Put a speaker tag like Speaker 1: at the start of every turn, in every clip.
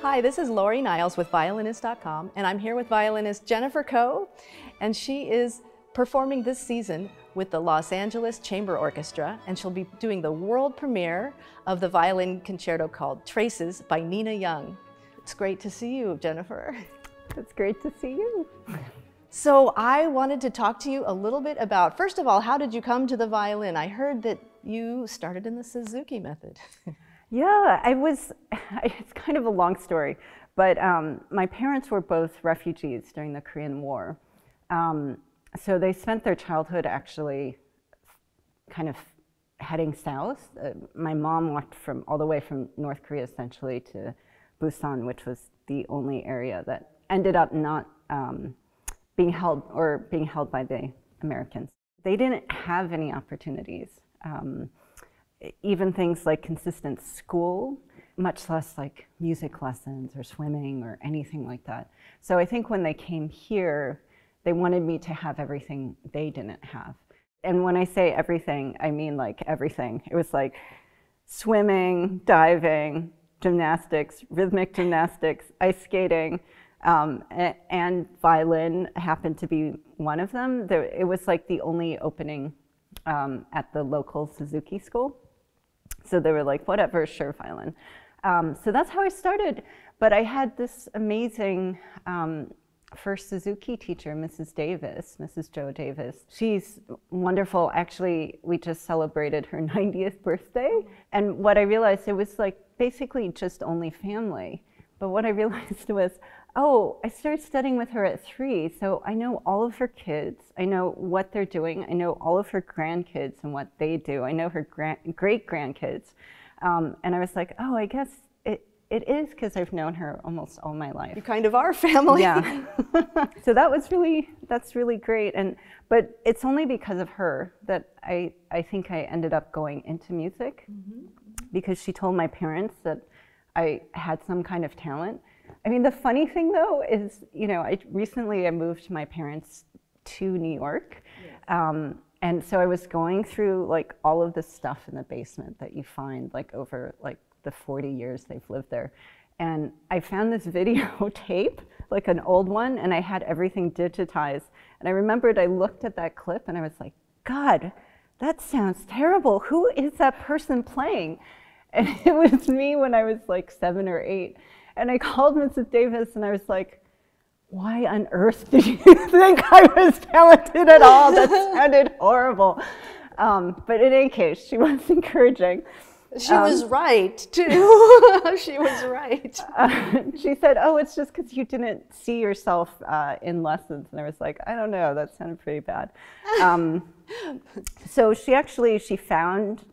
Speaker 1: Hi, this is Laurie Niles with Violinist.com, and I'm here with violinist Jennifer Koh, and she is performing this season with the Los Angeles Chamber Orchestra, and she'll be doing the world premiere of the violin concerto called Traces by Nina Young. It's great to see you, Jennifer.
Speaker 2: It's great to see you.
Speaker 1: So I wanted to talk to you a little bit about, first of all, how did you come to the violin? I heard that you started in the Suzuki method.
Speaker 2: yeah, I was, it's kind of a long story, but um, my parents were both refugees during the Korean War. Um, so they spent their childhood actually kind of heading south. Uh, my mom walked from all the way from North Korea essentially to Busan, which was the only area that ended up not um, being held or being held by the Americans. They didn't have any opportunities, um, even things like consistent school, much less like music lessons or swimming or anything like that. So I think when they came here, they wanted me to have everything they didn't have. And when I say everything, I mean like everything. It was like swimming, diving, gymnastics, rhythmic gymnastics, ice skating, um, and violin happened to be one of them. It was like the only opening um, at the local Suzuki school. So they were like, whatever, sure, violin. Um, so that's how I started. But I had this amazing um, first Suzuki teacher, Mrs. Davis, Mrs. Jo Davis. She's wonderful. Actually, we just celebrated her 90th birthday. And what I realized, it was like basically just only family. But what I realized was oh, I started studying with her at three, so I know all of her kids. I know what they're doing. I know all of her grandkids and what they do. I know her great grandkids. Um, and I was like, oh, I guess it, it is because I've known her almost all my life.
Speaker 1: You kind of are family.
Speaker 2: Yeah. so that was really, that's really great. And, but it's only because of her that I, I think I ended up going into music mm -hmm. because she told my parents that I had some kind of talent I mean, the funny thing though is, you know, I recently I moved my parents to New York. Um, and so I was going through like all of the stuff in the basement that you find like over like the 40 years they've lived there. And I found this videotape, like an old one, and I had everything digitized. And I remembered I looked at that clip and I was like, God, that sounds terrible. Who is that person playing? And it was me when I was like seven or eight. And I called Mrs. Davis and I was like, why on earth did you think I was talented at all? That sounded horrible. Um, but in any case, she was encouraging.
Speaker 1: She um, was right, too. she was right.
Speaker 2: Uh, she said, oh, it's just because you didn't see yourself uh, in lessons. And I was like, I don't know, that sounded pretty bad. Um, so she actually, she found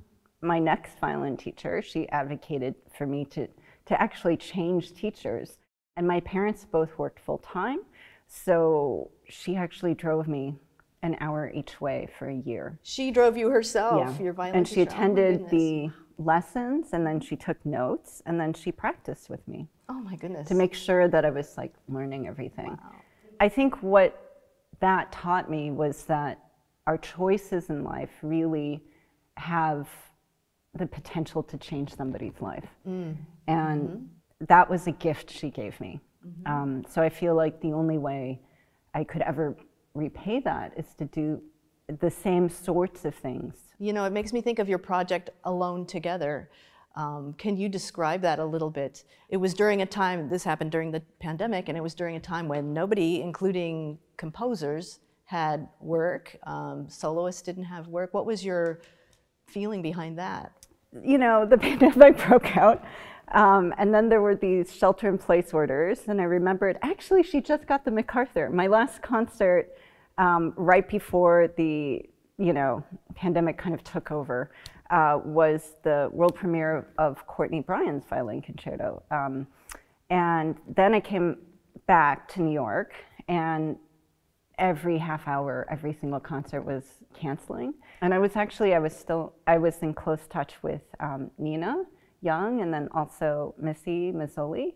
Speaker 2: my next violin teacher. She advocated for me to to actually change teachers. And my parents both worked full time, so she actually drove me an hour each way for a year.
Speaker 1: She drove you herself, yeah. your violin
Speaker 2: And
Speaker 1: she
Speaker 2: teacher. Oh attended oh the lessons, and then she took notes, and then she practiced with me.
Speaker 1: Oh my goodness.
Speaker 2: To make sure that I was like learning everything. Wow. I think what that taught me was that our choices in life really have the potential to change somebody's life. Mm. And mm -hmm. that was a gift she gave me. Mm -hmm. um, so I feel like the only way I could ever repay that is to do the same sorts of things.
Speaker 1: You know, it makes me think of your project Alone Together. Um, can you describe that a little bit? It was during a time, this happened during the pandemic, and it was during a time when nobody, including composers, had work. Um, soloists didn't have work. What was your feeling behind that?
Speaker 2: you know, the pandemic broke out. Um, and then there were these shelter in place orders. And I remembered, actually, she just got the MacArthur. My last concert, um, right before the, you know, pandemic kind of took over, uh, was the world premiere of Courtney Bryan's violin concerto. Um, and then I came back to New York and every half hour, every single concert was canceling. And I was actually, I was still, I was in close touch with um, Nina Young and then also Missy Mazzoli.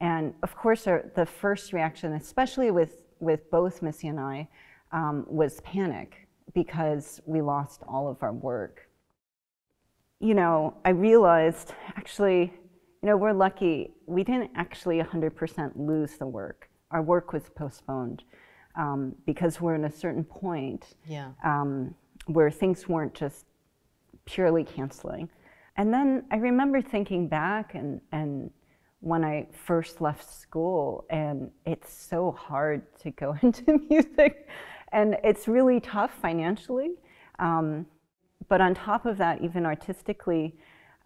Speaker 2: And of course, our, the first reaction, especially with, with both Missy and I, um, was panic because we lost all of our work. you know, I realized actually, you know, we're lucky. We didn't actually 100% lose the work. Our work was postponed um, because we're in a certain point
Speaker 1: Yeah.
Speaker 2: um, where things weren't just purely canceling. And then I remember thinking back and, and when I first left school, and it's so hard to go into music, and it's really tough financially. Um, but on top of that, even artistically,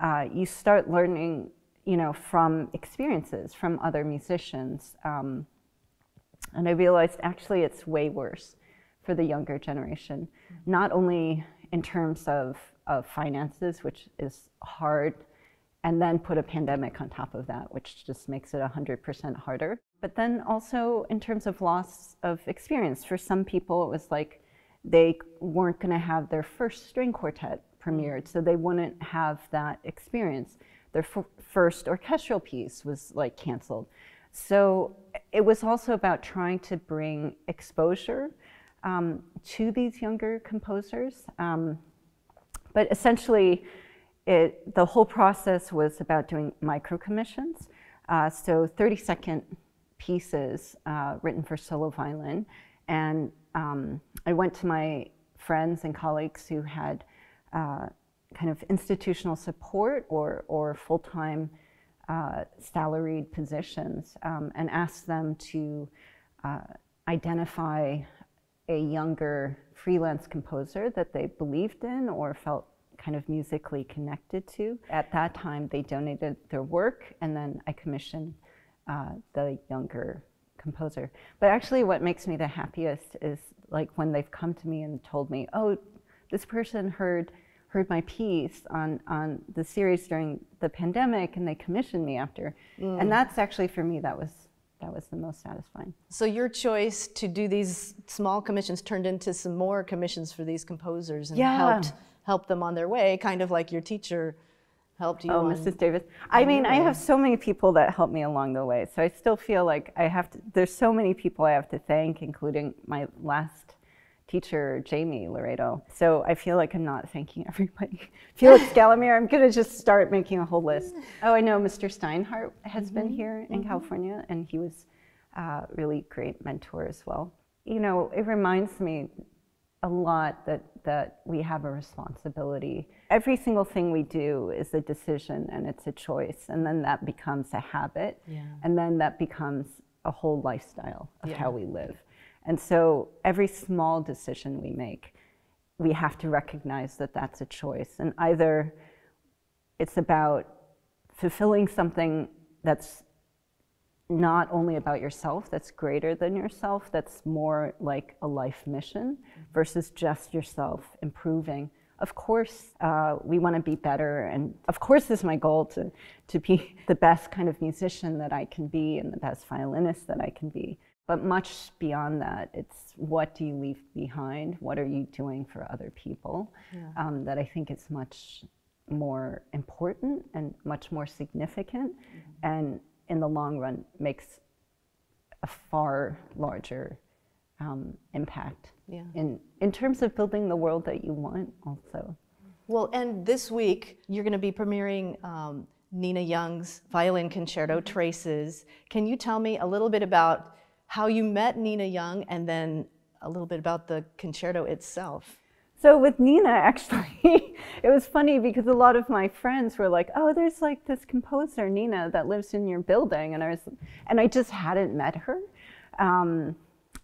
Speaker 2: uh, you start learning, you know, from experiences from other musicians. Um, and I realized actually it's way worse for the younger generation, not only in terms of, of finances, which is hard, and then put a pandemic on top of that, which just makes it 100% harder. But then also in terms of loss of experience. For some people, it was like they weren't going to have their first string quartet premiered, so they wouldn't have that experience. Their first orchestral piece was like canceled. So it was also about trying to bring exposure um, to these younger composers. Um, but essentially, it, the whole process was about doing micro commissions. Uh, so 30 second pieces uh, written for solo violin. And um, I went to my friends and colleagues who had uh, kind of institutional support or, or full time uh, salaried positions um, and asked them to uh, identify a younger freelance composer that they believed in or felt kind of musically connected to. At that time, they donated their work, and then I commissioned uh, the younger composer. But actually, what makes me the happiest is like when they've come to me and told me, "Oh, this person heard." heard my piece on, on the series during the pandemic and they commissioned me after
Speaker 1: Mm.
Speaker 2: and that's actually for me that was that was the most satisfying
Speaker 1: So your choice to do these small commissions turned into some more commissions for these composers and
Speaker 2: Yeah.
Speaker 1: helped help them on their way, kind of like your teacher helped you.
Speaker 2: Oh,
Speaker 1: on,
Speaker 2: Mrs. Davis. I mean, I have so many people that helped me along the way. So I still feel like I have to, there's so many people I have to thank, including my last teacher, Jamie Laredo. So I feel like I'm not thanking everybody. Felix Galimir, I'm going to just start making a whole list. Oh, I know Mr. Steinhardt has been mm-hmm, here in mm-hmm. California, and he was a really great mentor as well. You know, it reminds me a lot that, that we have a responsibility. Every single thing we do is a decision and it's a choice, and then that becomes a habit,
Speaker 1: Yeah.
Speaker 2: and then that becomes a whole lifestyle of
Speaker 1: Yeah.
Speaker 2: how we live. And so every small decision we make, we have to recognize that that's a choice. And either it's about fulfilling something that's not only about yourself, that's greater than yourself, that's more like a life mission versus just yourself improving. Of course, uh, we want to be better, and of course, it's my goal to, to be the best kind of musician that I can be and the best violinist that I can be. But much beyond that, it's what do you leave behind? What are you doing for other people? Um, that I think is much more important and much more significant, and in the long run makes a far larger um, impact
Speaker 1: Yeah.
Speaker 2: in in terms of building the world that you want. Also,
Speaker 1: Well, and this week you're going to be premiering um, Nina Young's violin concerto, Traces. Can you tell me a little bit about how you met Nina Young and then a little bit about the concerto itself?
Speaker 2: So with Nina, actually, it was funny because a lot of my friends were like, "Oh, there's like this composer Nina that lives in your building," and I was, and I just hadn't met her um,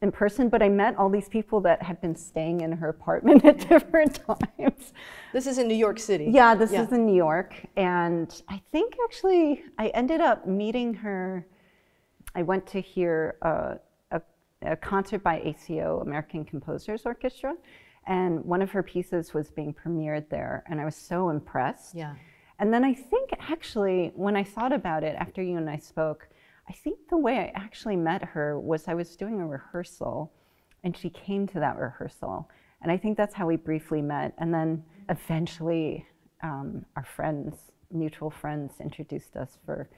Speaker 2: in person, but I met all these people that had been staying in her apartment at different times.
Speaker 1: This is in New York City.
Speaker 2: Yeah, this
Speaker 1: Yeah.
Speaker 2: is in New York, and I think actually I ended up meeting her. I went to hear a, a, a concert by ACO, American Composers Orchestra, and one of her pieces was being premiered there, and I was so impressed.
Speaker 1: Yeah.
Speaker 2: And then I think actually, when I thought about it after you and I spoke, I think the way I actually met her was I was doing a rehearsal and she came to that rehearsal. And I think that's how we briefly met. And then eventually, um, our friends, mutual friends, introduced us for,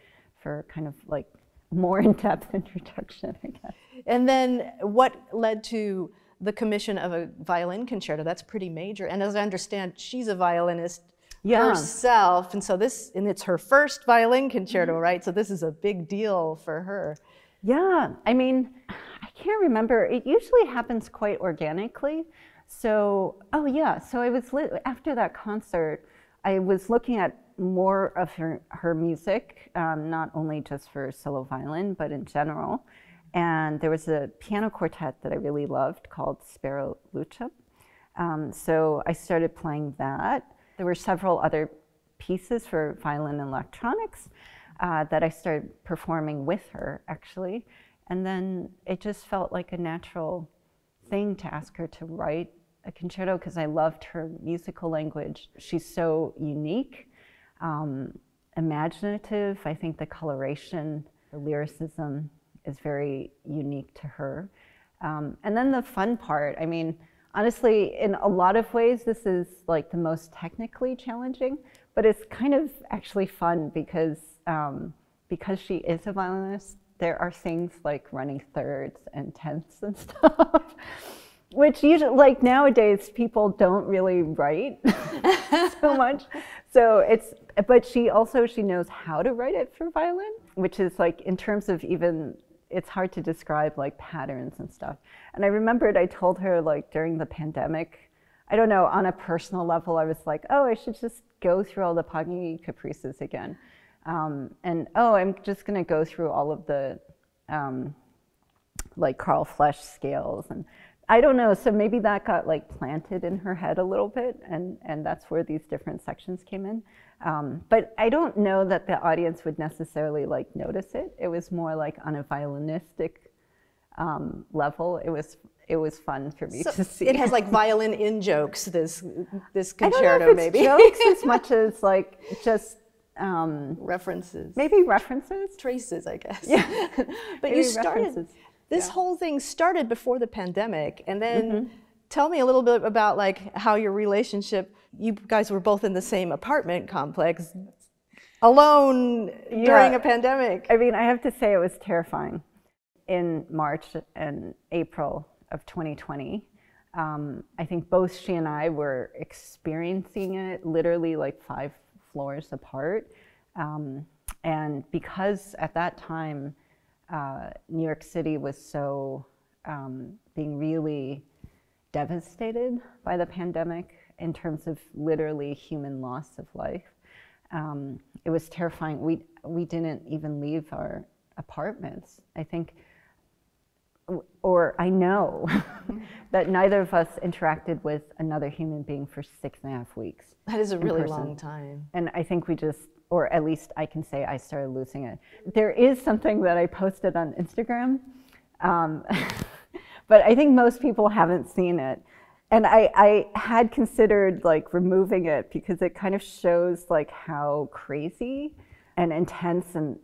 Speaker 2: for kind of like more in depth introduction, I guess.
Speaker 1: And then what led to the commission of a violin concerto? That's pretty major. And as I understand, she's a violinist
Speaker 2: Yeah.
Speaker 1: herself. And so this, and it's her first violin concerto, mm-hmm. right? So this is a big deal for her.
Speaker 2: Yeah, I mean, I can't remember. It usually happens quite organically. So, oh yeah, so I was li- after that concert, I was looking at more of her her music, um, not only just for solo violin, but in general. And there was a piano quartet that I really loved called Spero Lucem. Um, so I started playing that. There were several other pieces for violin and electronics uh, that I started performing with her, actually. And then it just felt like a natural thing to ask her to write a concerto because I loved her musical language. She's so unique, um, imaginative. I think the coloration, the lyricism is very unique to her. Um, and then the fun part, I mean, honestly, in a lot of ways, this is like the most technically challenging, but it's kind of actually fun because um, because she is a violinist. There are things like running thirds and tenths and stuff, which usually, like nowadays, people don't really write so much. So it's, but she also she knows how to write it for violin, which is like in terms of even it's hard to describe like patterns and stuff. And I remembered I told her like during the pandemic, I don't know, on a personal level, I was like, oh, I should just go through all the Paganini caprices again. Um, and oh, I'm just going to go through all of the um, like Carl Flesch scales. And I don't know, so maybe that got like planted in her head a little bit. And, and that's where these different sections came in. Um, but I don't know that the audience would necessarily like notice it. It was more like on a violinistic um, level. It was it was fun for me
Speaker 1: So
Speaker 2: to see.
Speaker 1: It has like violin in jokes, this, this
Speaker 2: I don't know
Speaker 1: concerto, maybe.
Speaker 2: jokes as much as like just um,
Speaker 1: References.
Speaker 2: maybe references.
Speaker 1: traces, I guess.
Speaker 2: Yeah.
Speaker 1: but
Speaker 2: Maybe
Speaker 1: you started
Speaker 2: references.
Speaker 1: this
Speaker 2: Yeah.
Speaker 1: Whole thing started before the pandemic, and then tell me a little bit about like how your relationship. You guys were both in the same apartment complex, alone during a pandemic.
Speaker 2: I mean, I have to say it was terrifying. In March and April of 2020, um, I think both she and I were experiencing it literally like five floors apart. Um, and because at that time, uh, New York City was so um, being really devastated by the pandemic in terms of literally human loss of life. Um, it was terrifying. We we didn't even leave our apartments. I think, or I know that neither of us interacted with another human being for six and a half weeks.
Speaker 1: That is a really
Speaker 2: person.
Speaker 1: long time.
Speaker 2: And I think we just, or at least I can say I started losing it. There is something that I posted on Instagram, um, but I think most people haven't seen it. And I, I had considered like removing it because it kind of shows like how crazy and intense and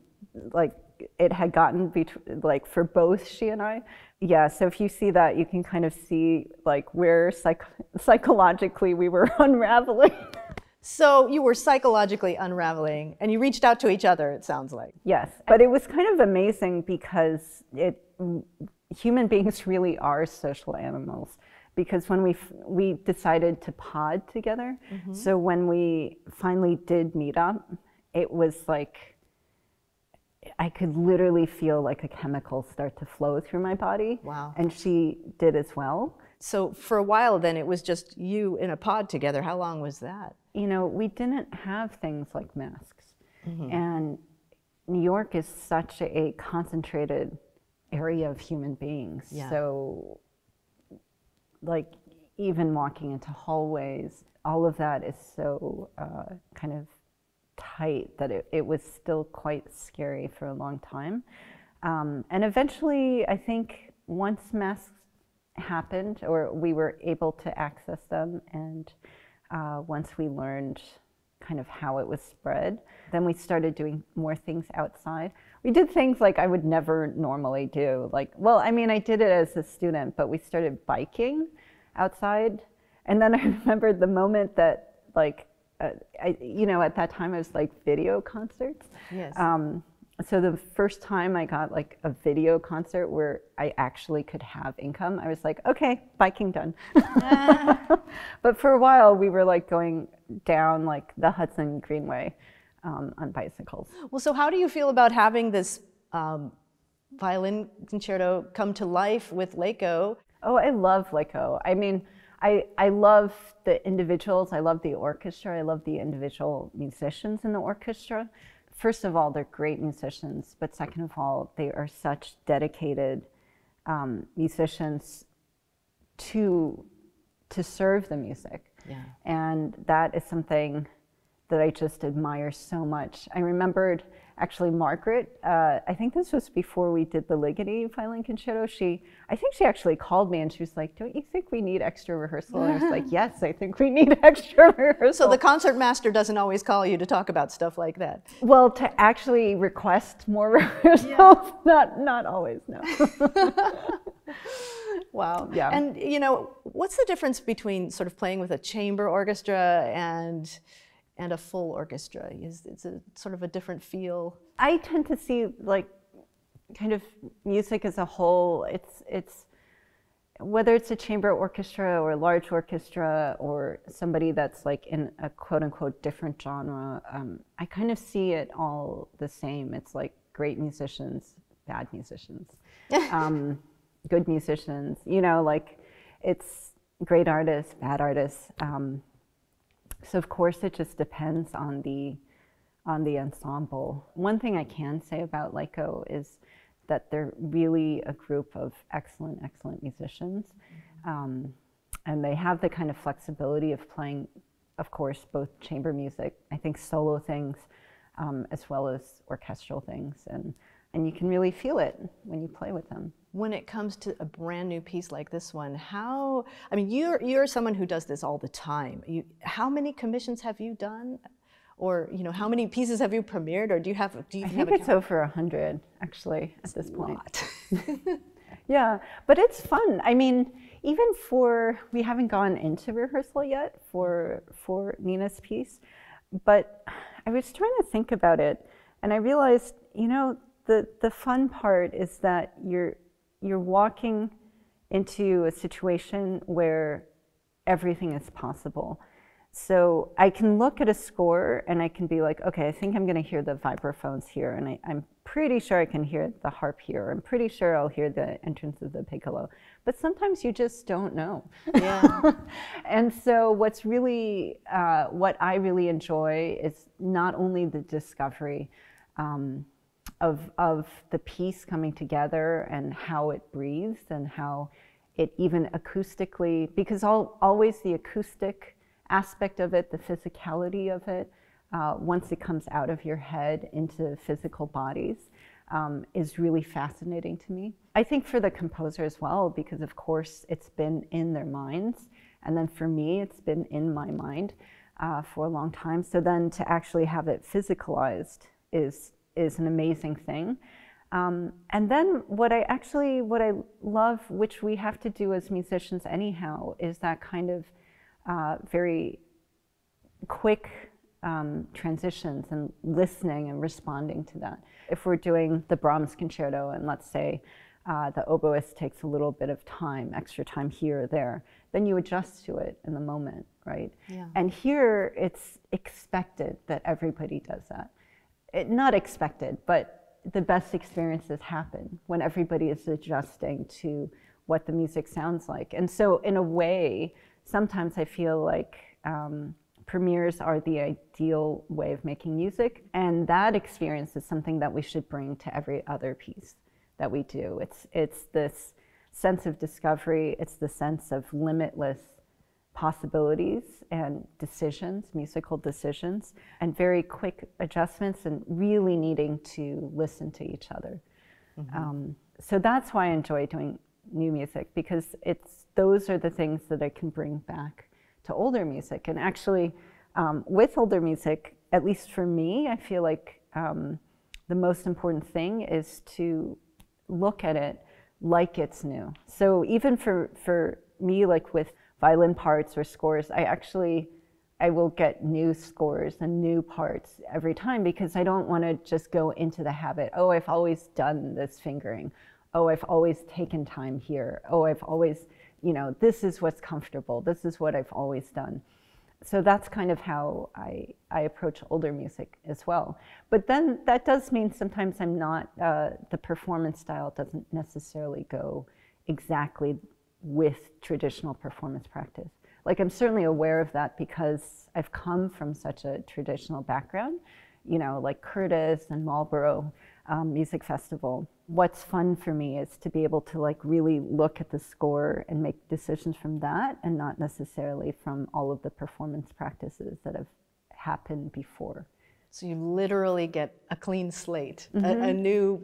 Speaker 2: like it had gotten between like for both she and I. Yeah, so if you see that, you can kind of see like where psych- psychologically we were unraveling.
Speaker 1: So you were psychologically unraveling, and you reached out to each other. It sounds like.
Speaker 2: Yes, but it was kind of amazing because it human beings really are social animals. Because when we f- we decided to pod together, mm-hmm. so when we finally did meet up, it was like I could literally feel like a chemical start to flow through my body.
Speaker 1: Wow.
Speaker 2: And she did as well.
Speaker 1: So for a while, then it was just you in a pod together. How long was that?
Speaker 2: you know, we didn't have things like masks. Mm-hmm. And New York is such a concentrated area of human beings.
Speaker 1: Yeah.
Speaker 2: So, like, even walking into hallways, all of that is so uh, kind of tight that it, it was still quite scary for a long time. Um, and eventually, I think once masks happened or we were able to access them and uh, once we learned kind of how it was spread, then we started doing more things outside. We did things like I would never normally do. Like, well, I mean, I did it as a student, but we started biking outside. And then I remembered the moment that, like, uh, I, you know, at that time it was like video concerts.
Speaker 1: Yes.
Speaker 2: Um, so the first time I got like a video concert where I actually could have income, I was like, okay, biking done. but for a while, we were like going down like the Hudson Greenway um, on bicycles.
Speaker 1: Well, so how do you feel about having this um, violin concerto come to life with LACO?
Speaker 2: Oh, I love LACO. I mean, I, I love the individuals, I love the orchestra, I love the individual musicians in the orchestra. First of all, they're great musicians, but second of all, they are such dedicated um, musicians to, to serve the music.
Speaker 1: Yeah.
Speaker 2: And that is something that I just admire so much. I remembered actually Margaret, uh, I think this was before we did the Ligeti violin concerto. She, I think she actually called me and she was like, "Don't you think we need extra rehearsal?" And I was like, "Yes, I think we need extra rehearsal."
Speaker 1: So the concert master doesn't always call you to talk about stuff like that.
Speaker 2: Well, to actually request more rehearsals, yeah. not not always, no.
Speaker 1: wow. Yeah. And you know, what's the difference between sort of playing with a chamber orchestra and and a full orchestra? Is it's a sort of a different feel?
Speaker 2: I tend to see like kind of music as a whole. It's it's whether it's a chamber orchestra or a large orchestra or somebody that's like in a quote unquote different genre, um, I kind of see it all the same. It's like great musicians, bad musicians, um, good musicians, you know, like it's great artists, bad artists. Um, so of course it just depends on the on the ensemble. One thing I can say about LACO is that they're really a group of excellent, excellent musicians. Um, and they have the kind of flexibility of playing, of course, both chamber music, I think solo things, um, as well as orchestral things. And, and you can really feel it when you play with them
Speaker 1: when it comes to a brand new piece like this one, how, I mean, you're, you're someone who does this all the time. You, how many commissions have you done? Or, you know, how many pieces have you premiered? Or do you have, do you
Speaker 2: I
Speaker 1: have
Speaker 2: think it's over a hundred, actually, at this point. yeah, but it's fun. I mean, even for, we haven't gone into rehearsal yet for, for Nina's piece, but I was trying to think about it and I realized, you know, the, the fun part is that you're, you're walking into a situation where everything is possible. So I can look at a score and I can be like, okay, I think I'm going to hear the vibraphones here, and I, am pretty sure I can hear the harp here. I'm pretty sure I'll hear the entrance of the piccolo. But sometimes you just don't know. Yeah. and so what's really, uh, what I really enjoy is not only the discovery, um, of, of the piece coming together and how it breathes and how it even acoustically, because all, always the acoustic aspect of it, the physicality of it, uh, once it comes out of your head into physical bodies, um, is really fascinating to me. I think for the composer as well, because of course it's been in their minds, and then for me, it's been in my mind uh, for a long time. So then to actually have it physicalized is is an amazing thing. Um, and then what I actually, what I love, which we have to do as musicians anyhow, is that kind of uh, very quick um, transitions and listening and responding to that. If we're doing the Brahms concerto and let's say uh, the oboist takes a little bit of time, extra time here or there, then you adjust to it in the moment, right? Yeah. And here it's expected that everybody does that it, not expected, but the best experiences happen when everybody is adjusting to what the music sounds like. And so, in a way, sometimes I feel like um, premieres are the ideal way of making music, and that experience is something that we should bring to every other piece that we do. It's it's this sense of discovery. It's the sense of limitless possibilities and decisions, musical decisions, and very quick adjustments, and really needing to listen to each other. Mm-hmm. Um, so that's why I enjoy doing new music because it's those are the things that I can bring back to older music. And actually, um, with older music, at least for me, I feel like um, the most important thing is to look at it like it's new. So even for for me, like with violin parts or scores, I actually, I will get new scores and new parts every time because I don't want to just go into the habit. Oh, I've always done this fingering. Oh, I've always taken time here. Oh, I've always, you know, this is what's comfortable. This is what I've always done. So that's kind of how I, I approach older music as well. But then that does mean sometimes I'm not, uh, the performance style doesn't necessarily go exactly with traditional performance practice like I'm certainly aware of that because I've come from such a traditional background, you know, like Curtis and Marlboro um, Music Festival. What's fun for me is to be able to like really look at the score and make decisions from that and not necessarily from all of the performance practices that have happened before.
Speaker 1: So you literally get a clean slate, mm-hmm. a, a new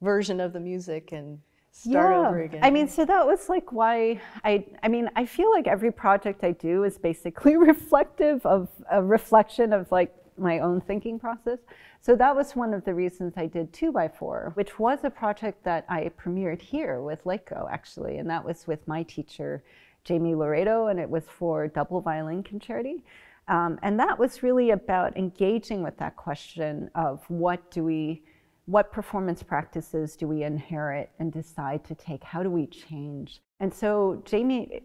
Speaker 1: version of the music and start yeah. over again.
Speaker 2: I mean, so that was like why I, I mean, I feel like every project I do is basically reflective of a reflection of like my own thinking process. So that was one of the reasons I did 2 by 4 which was a project that I premiered here with LACO actually, and that was with my teacher, Jamie Laredo, and it was for double violin concerti. Um, and that was really about engaging with that question of what do we, what performance practices do we inherit and decide to take? How do we change? And so Jamie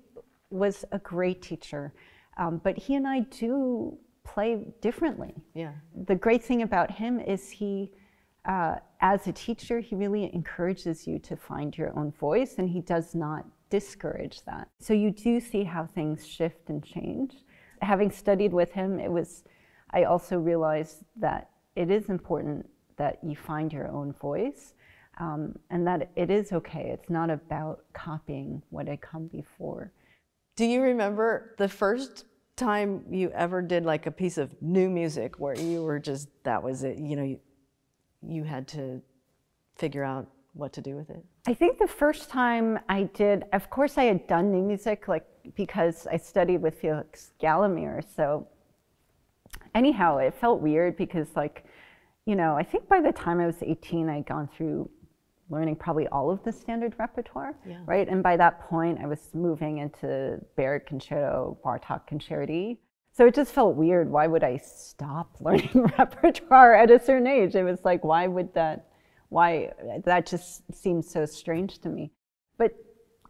Speaker 2: was a great teacher, um, but he and I do play differently.
Speaker 1: Yeah.
Speaker 2: The great thing about him is he, uh, as a teacher, he really encourages you to find your own voice, and he does not discourage that. So you do see how things shift and change. Having studied with him, it was. I also realized that it is important that you find your own voice um, and that it is okay. It's not about copying what had come before.
Speaker 1: Do you remember the first time you ever did like a piece of new music where you were just, that was it, you know, you, you had to figure out what to do with it?
Speaker 2: I think the first time I did, of course, I had done new music, like because I studied with Felix Galimir. So, anyhow, it felt weird because, like, you know, I think by the time I was 18, I'd gone through learning probably all of the standard repertoire, yeah. right? And by that point, I was moving into Berg Concerto, Bartok Concerti. So it just felt weird. Why would I stop learning repertoire at a certain age? It was like, why would that, why, that just seems so strange to me. But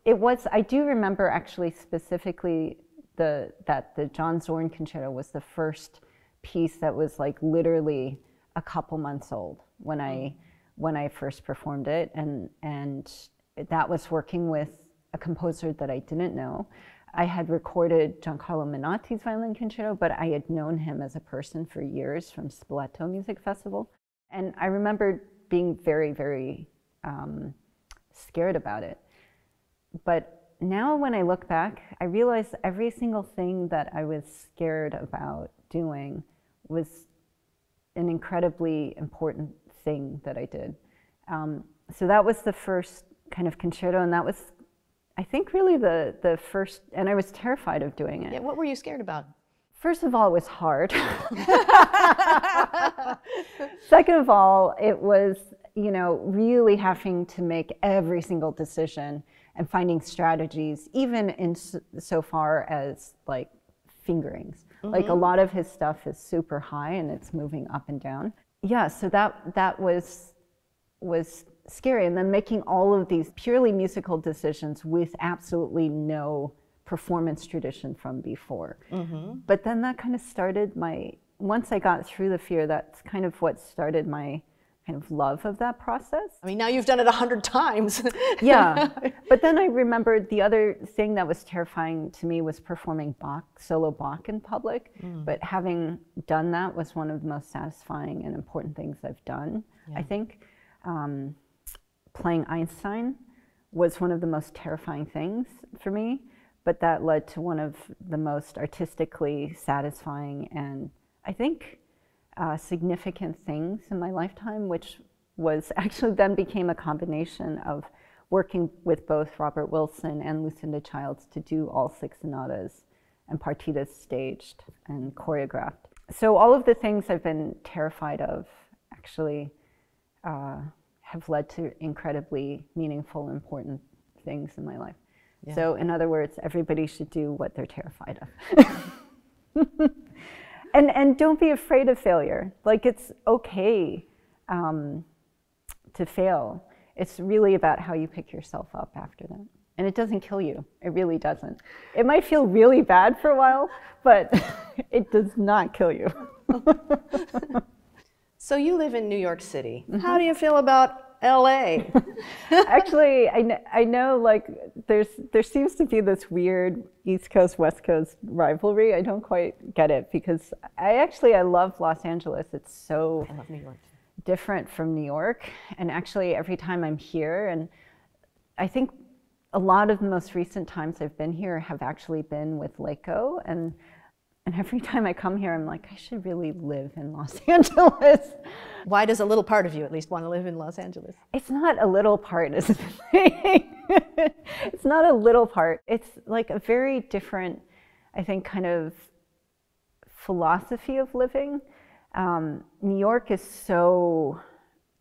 Speaker 2: it was, I do remember actually specifically the, that the John Zorn Concerto was the first piece that was like literally a couple months old when I mm. when I first performed it, and and that was working with a composer that I didn't know. I had recorded Giancarlo Menotti's violin concerto, but I had known him as a person for years from Spoleto Music Festival, and I remember being very very um, scared about it. But now when I look back, I realize every single thing that I was scared about doing was an incredibly important thing that I did. Um, so that was the first kind of concerto, and that was, I think, really the the first. And I was terrified of doing it.
Speaker 1: Yeah, what were you scared about?
Speaker 2: First of all, it was hard. Second of all, it was you know really having to make every single decision and finding strategies, even in so far as like fingerings. Mm-hmm. Like a lot of his stuff is super high and it's moving up and down. Yeah, so that that was was scary. And then making all of these purely musical decisions with absolutely no performance tradition from before. Mm-hmm. But then that kind of started my once I got through the fear, that's kind of what started my kind of love of that process.
Speaker 1: I mean, now you've done it a hundred times.
Speaker 2: yeah. But then I remembered the other thing that was terrifying to me was performing Bach, solo Bach in public. Mm. But having done that was one of the most satisfying and important things I've done, yeah. I think. Um, playing Einstein was one of the most terrifying things for me, but that led to one of the most artistically satisfying and I think uh, significant things in my lifetime, which was actually then became a combination of working with both Robert Wilson and Lucinda Childs to do all six sonatas and partitas staged and choreographed. So all of the things I've been terrified of actually uh, have led to incredibly meaningful, important things in my life. Yeah. So in other words, everybody should do what they're terrified of. and and don't be afraid of failure. Like it's okay um, to fail. It's really about how you pick yourself up after that. And it doesn't kill you. It really doesn't. It might feel really bad for a while, but it does not kill you.
Speaker 1: so you live in New York City. Mm-hmm. How do you feel about LA.
Speaker 2: Actually, I, kn- I know like there's there seems to be this weird East Coast West Coast rivalry. I don't quite get it because I actually I love Los Angeles. It's so
Speaker 1: I love New York.
Speaker 2: different from New York. And actually every time I'm here and I think a lot of the most recent times I've been here have actually been with LACO and and every time I come here, I'm like, I should really live in Los Angeles.
Speaker 1: Why does a little part of you at least want to live in Los Angeles?
Speaker 2: It's not a little part, is the thing. it's not a little part. It's like a very different, I think, kind of philosophy of living. Um, New York is so,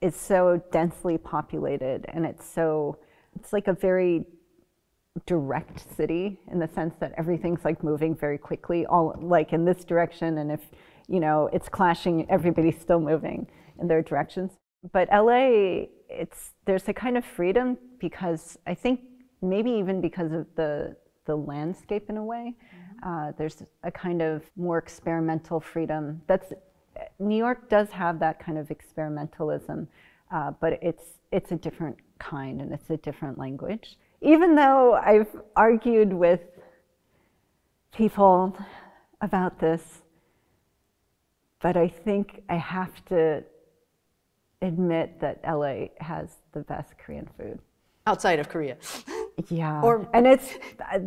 Speaker 2: it's so densely populated, and it's so, it's like a very direct city in the sense that everything's like moving very quickly, all like in this direction. And if, you know, it's clashing, everybody's still moving in their directions. But LA, it's, there's a kind of freedom because I think maybe even because of the, the landscape in a way, mm-hmm. uh, there's a kind of more experimental freedom. That's, New York does have that kind of experimentalism, uh, but it's, it's a different kind and it's a different language even though I've argued with people about this, but I think I have to admit that LA has the best Korean food.
Speaker 1: Outside of Korea.
Speaker 2: Yeah. Or, and it's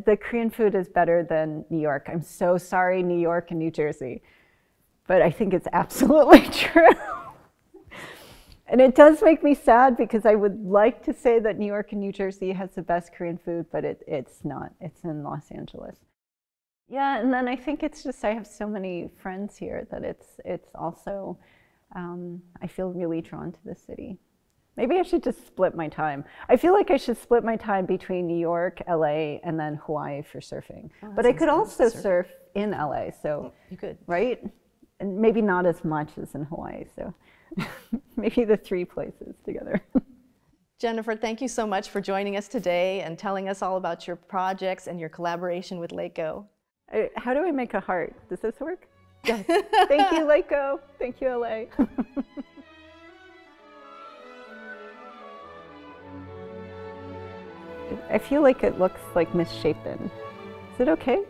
Speaker 2: the Korean food is better than New York. I'm so sorry, New York and New Jersey. But I think it's absolutely true. And it does make me sad because I would like to say that New York and New Jersey has the best Korean food, but it, it's not. It's in Los Angeles. Yeah, and then I think it's just I have so many friends here that it's it's also um, I feel really drawn to the city. Maybe I should just split my time. I feel like I should split my time between New York, LA, and then Hawaii for surfing. Oh, but I could also surf. surf in LA, so
Speaker 1: you could,
Speaker 2: right? And maybe not as much as in Hawaii. So. maybe the three places together.
Speaker 1: Jennifer, thank you so much for joining us today and telling us all about your projects and your collaboration with LACO.
Speaker 2: How do I make a heart? Does this work? Yes. thank you, LACO. Thank you, LA. I feel like it looks like misshapen. Is it okay?